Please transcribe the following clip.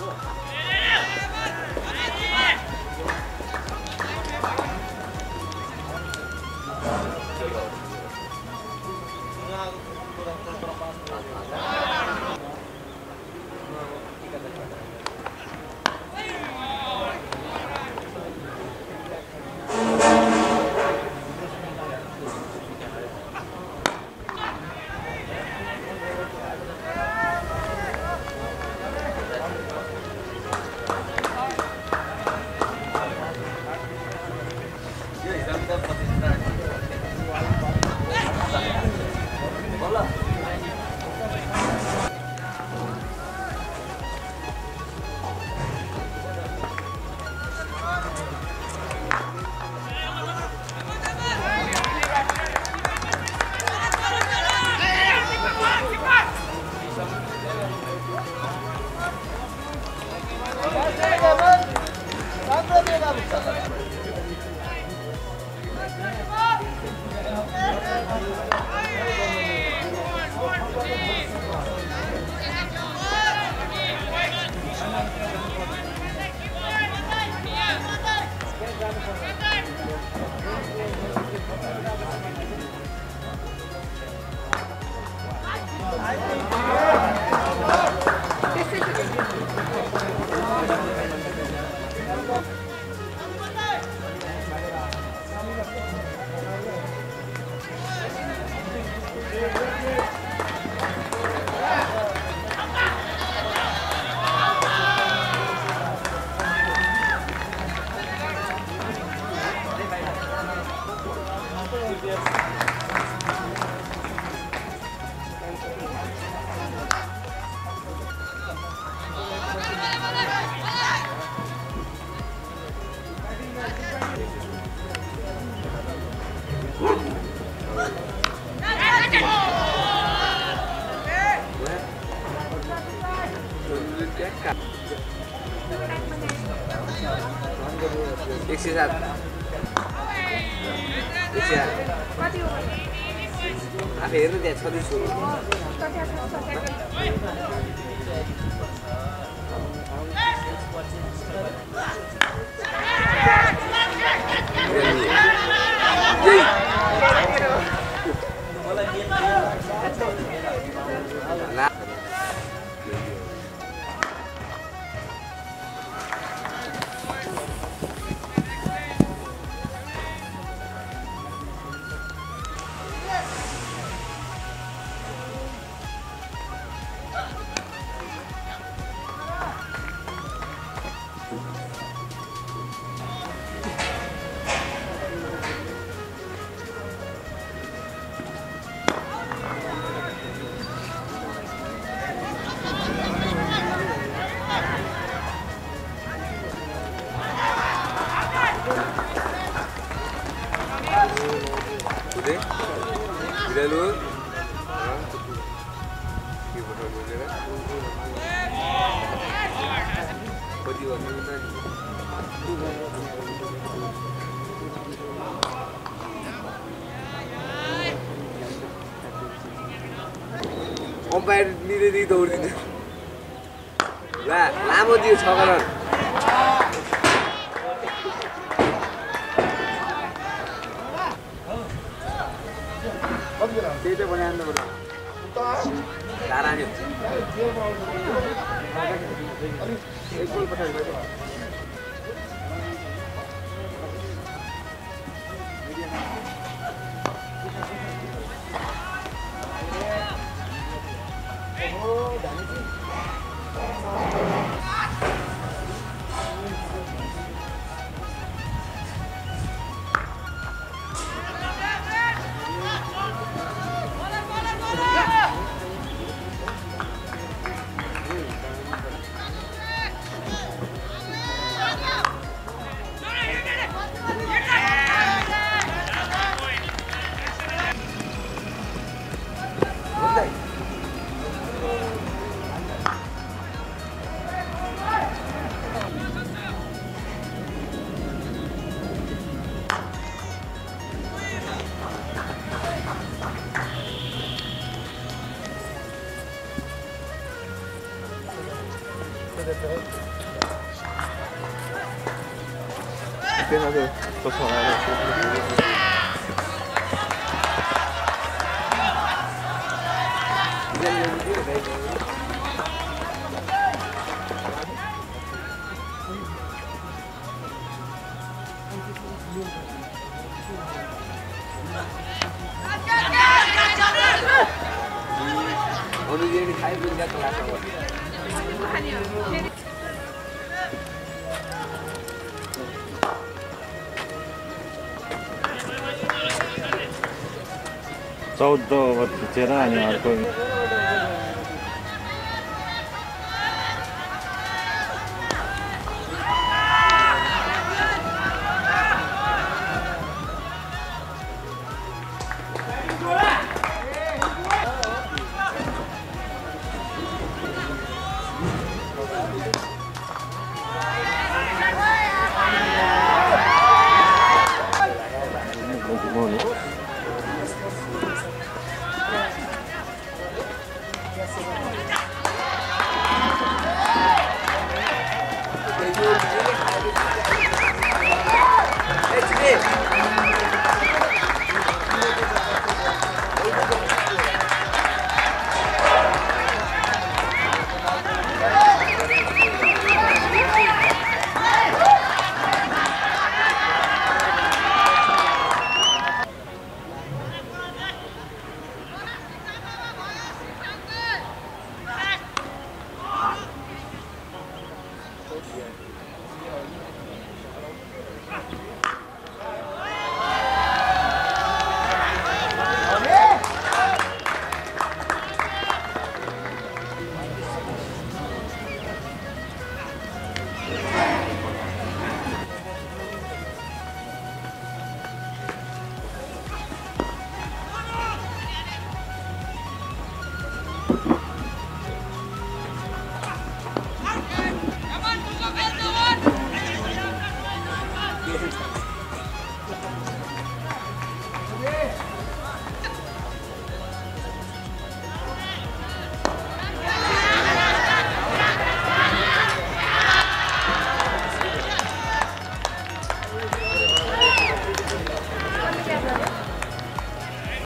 Cool. Online आएर एक सय सात आफै हेर्नु त्यहाँ छत्तिस हो कति भन्नु नि अम्पायर निरैदेखि दौडिदिन्छ ला लामो दियो छ कलर त्यही त बनाइहाल्नु पर्छ धारानी Oh, damn it. 边上就都上来了，说说说说。我都觉得孩子应该出来生。Саудо вот тирания.